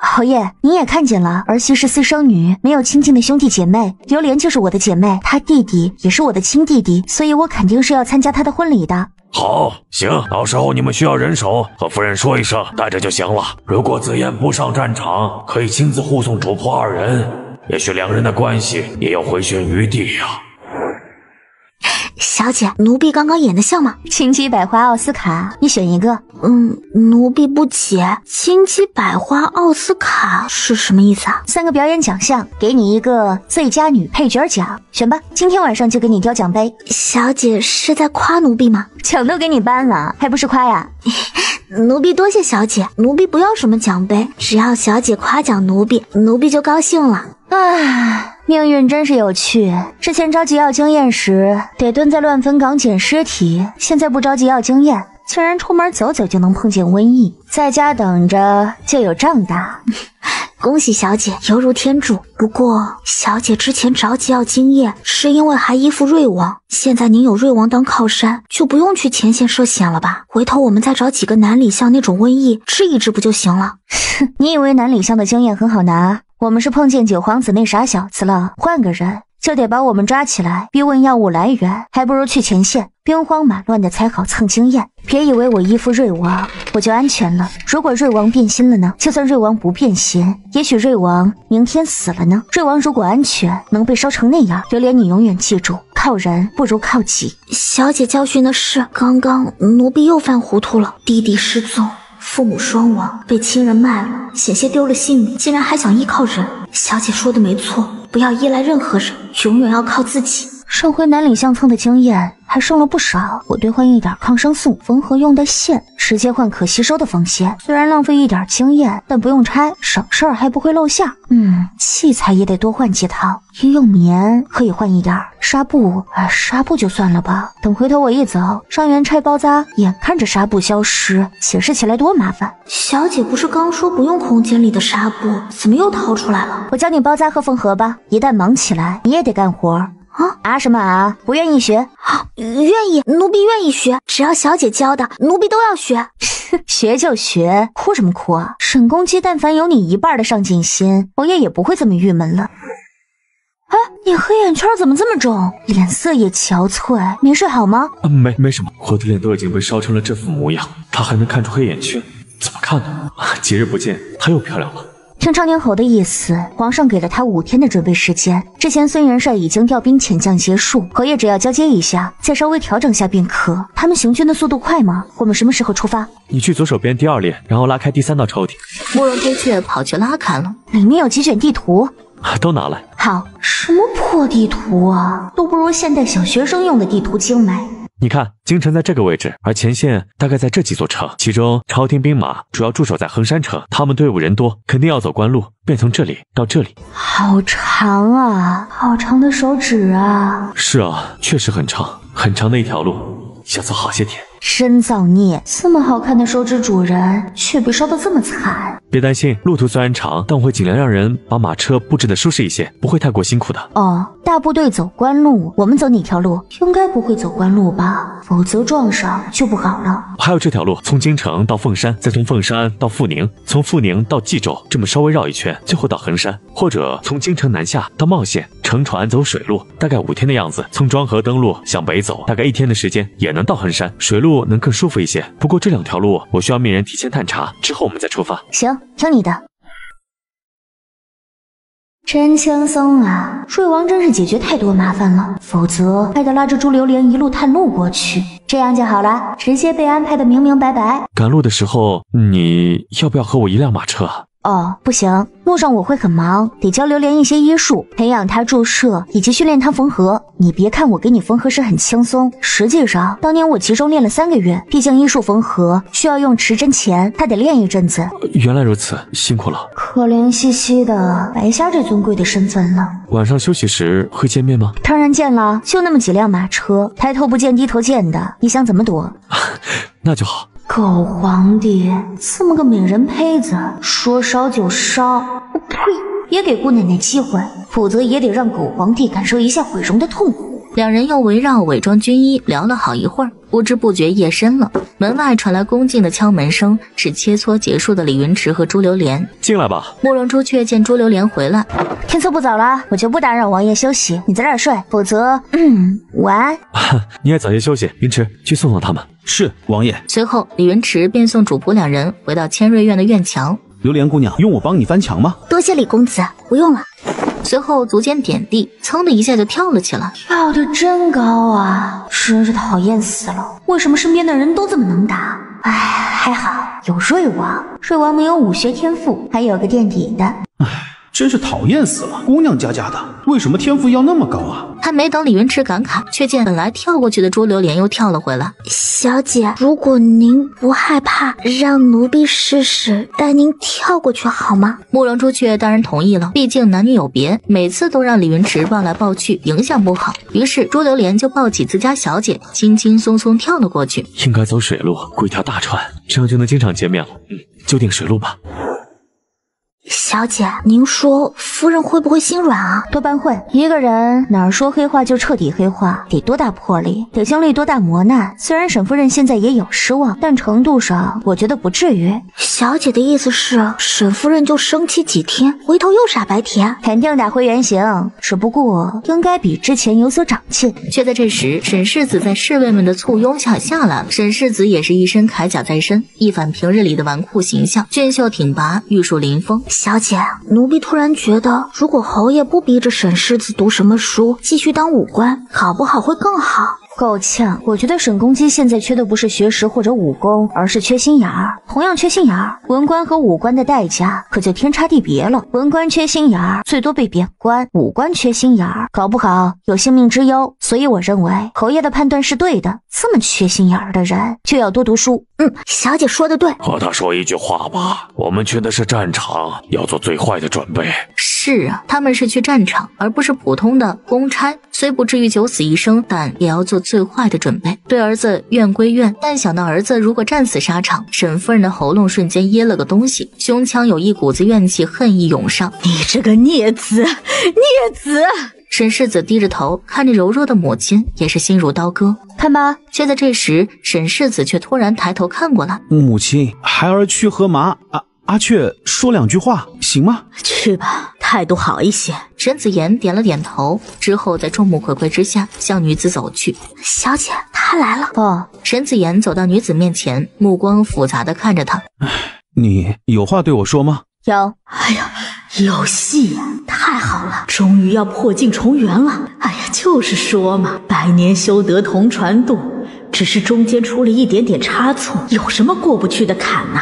侯爷，您也看见了，儿媳是私生女，没有亲近的兄弟姐妹。榴莲就是我的姐妹，她弟弟也是我的亲弟弟，所以我肯定是要参加她的婚礼的。好，行，到时候你们需要人手，和夫人说一声，带着就行了。如果紫嫣不上战场，可以亲自护送主仆二人，也许两人的关系也有回旋余地呀。小姐，奴婢刚刚演的像吗？金鸡百花奥斯卡，你选一个。嗯，奴婢不解，金鸡百花奥斯卡是什么意思啊？三个表演奖项，给你一个最佳女配角奖，选吧。今天晚上就给你雕奖杯。小姐是在夸奴婢吗？奖都给你颁了，还不是夸呀？奴婢多谢小姐，奴婢不要什么奖杯，只要小姐夸奖奴婢，奴婢就高兴了。唉。命运真是有趣。之前着急要经验时，得蹲在乱坟岗捡尸体；现在不着急要经验，竟然出门走走就能碰见瘟疫，在家等着就有仗打。恭喜小姐，犹如天助。不过，小姐之前着急要经验，是因为还依附瑞王。现在您有瑞王当靠山，就不用去前线涉险了吧？回头我们再找几个南里巷那种瘟疫治一治不就行了？哼，你以为南里巷的经验很好拿？我们是碰见九皇子那傻小子了，换个人就得把我们抓起来，逼问药物来源，还不如去前线，兵荒马乱的才好蹭经验。别以为我依附瑞王，我就安全了。如果瑞王变心了呢？就算瑞王不变心，也许瑞王明天死了呢。瑞王如果安全，能被烧成那样，榴莲，你永远记住，靠人不如靠己。小姐教训的是，刚刚奴婢又犯糊涂了，弟弟失踪。父母双亡，被亲人卖了，险些丢了性命，竟然还想依靠人。小姐说的没错，不要依赖任何人，永远要靠自己。上回南岭相蹭的经验还剩了不少，我兑换一点抗生素，缝合用的线，直接换可吸收的缝线。虽然浪费一点经验，但不用拆，省事儿还不会露馅。嗯，器材也得多换几套，医用棉可以换一点，纱布，啊，纱布就算了吧。等回头我一走，伤员拆包扎，眼看着纱布消失，解释起来多麻烦。小姐不是刚说不用空间里的纱布，怎么又掏出来了？我教你包扎和缝合吧，一旦忙起来，你也得干活。啊啊什么啊！不愿意学？愿意，奴婢愿意学。只要小姐教的，奴婢都要学。学就学，哭什么哭啊！沈公鸡，但凡有你一半的上进心，侯爷也不会这么郁闷了。哎，你黑眼圈怎么这么重？脸色也憔悴，没睡好吗？啊，没没什么，我的脸都已经被烧成了这副模样，他还能看出黑眼圈？怎么看呢？几日不见，他又漂亮了。听昌宁侯的意思，皇上给了他五天的准备时间。之前孙元帅已经调兵遣将结束，侯爷只要交接一下，再稍微调整下便可。他们行军的速度快吗？我们什么时候出发？你去左手边第二列，然后拉开第三道抽屉。慕容飞却跑去拉开了，里面有几卷地图，都拿来。好，什么破地图啊，都不如现代小学生用的地图精美。你看，京城在这个位置，而前线大概在这几座城，其中朝廷兵马主要驻守在衡山城，他们队伍人多，肯定要走官路，便从这里到这里。好长啊，好长的手指啊！是啊，确实很长，很长的一条路，要走好些天。真造孽！这么好看的手指主人，却被烧得这么惨。别担心，路途虽然长，但我会尽量让人把马车布置的舒适一些，不会太过辛苦的。哦，大部队走官路，我们走哪条路？应该不会走官路吧？否则撞上就不好了。还有这条路，从京城到凤山，再从凤山到富宁，从富宁到冀州，这么稍微绕一圈，最后到衡山。或者从京城南下到茂县，乘船走水路，大概五天的样子。从庄河登陆向北走，大概一天的时间也能到衡山。水路能更舒服一些。不过这两条路，我需要命人提前探查，之后我们再出发。行。听你的，真轻松啊！瑞王真是解决太多麻烦了，否则还得拉着朱榴莲一路探路过去。这样就好了，直接被安排的明明白白。赶路的时候，你要不要和我一辆马车？哦，不行，路上我会很忙，得教榴莲一些医术，培养他注射以及训练他缝合。你别看我给你缝合时很轻松，实际上当年我集中练了三个月，毕竟医术缝合需要用持针钳，他得练一阵子。原来如此，辛苦了。可怜兮兮的，白瞎这尊贵的身份了。晚上休息时会见面吗？当然见了，就那么几辆马车，抬头不见低头见的，你想怎么躲？那就好。狗皇帝，这么个美人胚子，说烧就烧！我呸！也给姑奶奶机会，否则也得让狗皇帝感受一下毁容的痛苦。两人又围绕伪装军医聊了好一会儿。不知不觉夜深了，门外传来恭敬的敲门声，是切磋结束的李云池和朱榴莲。进来吧。慕容朱雀见朱榴莲回来，天色不早了，我就不打扰王爷休息，你在这儿睡，否则，嗯，晚安。你也早些休息，云池去送送他们。是王爷。随后，李云池便送主仆两人回到千瑞院的院墙。榴莲姑娘，用我帮你翻墙吗？多谢李公子，不用了。随后足尖点地，噌的一下就跳了起来，跳得真高啊！真是讨厌死了！为什么身边的人都这么能打？哎，还好有瑞王，瑞王没有武学天赋，还有个垫底的。唉。真是讨厌死了！姑娘家家的，为什么天赋要那么高啊？还没等李云池感慨，却见本来跳过去的朱榴莲又跳了回来。小姐，如果您不害怕，让奴婢试试带您跳过去好吗？慕容朱雀当然同意了，毕竟男女有别，每次都让李云池抱来抱去，影响不好。于是朱榴莲就抱起自家小姐，轻轻松松跳了过去。应该走水路，过条大船，这样就能经常见面了。嗯，就定水路吧。小姐，您说夫人会不会心软啊？多半会。一个人哪儿说黑话就彻底黑化，得多大魄力，得经历多大磨难。虽然沈夫人现在也有失望，但程度上我觉得不至于。小姐的意思是，沈夫人就生气几天，回头又傻白甜，肯定打回原形。只不过应该比之前有所长进。却在这时，沈世子在侍卫们的簇拥下下来了。沈世子也是一身铠甲在身，一反平日里的纨绔形象，俊秀挺拔，玉树临风。小姐，奴婢突然觉得，如果侯爷不逼着沈世子读什么书，继续当武官，考不好会更好。够呛，我觉得沈公鸡现在缺的不是学识或者武功，而是缺心眼儿。同样缺心眼儿，文官和武官的代价可就天差地别了。文官缺心眼儿，最多被贬官；武官缺心眼儿，搞不好有性命之忧。所以我认为侯爷的判断是对的。这么缺心眼儿的人，就要多读书。嗯，小姐说的对。和他说一句话吧，我们去的是战场，要做最坏的准备。是啊，他们是去战场，而不是普通的公差。虽不至于九死一生，但也要做最坏的准备。对儿子怨归怨，但想到儿子如果战死沙场，沈夫人的喉咙瞬间噎了个东西，胸腔有一股子怨气，恨意涌上。你这个孽子，孽子！沈世子低着头看着柔弱的母亲，也是心如刀割。看吧，却在这时，沈世子却突然抬头看过来。母亲，孩儿去和麻阿阿雀说两句话，行吗？去吧，态度好一些。沈子言点了点头，之后在众目睽睽之下向女子走去。小姐，他来了。哦，沈子言走到女子面前，目光复杂的看着她。你有话对我说吗？有。哎呀。有戏呀！太好了，终于要破镜重圆了。哎呀，就是说嘛，百年修得同船渡，只是中间出了一点点差错，有什么过不去的坎呐？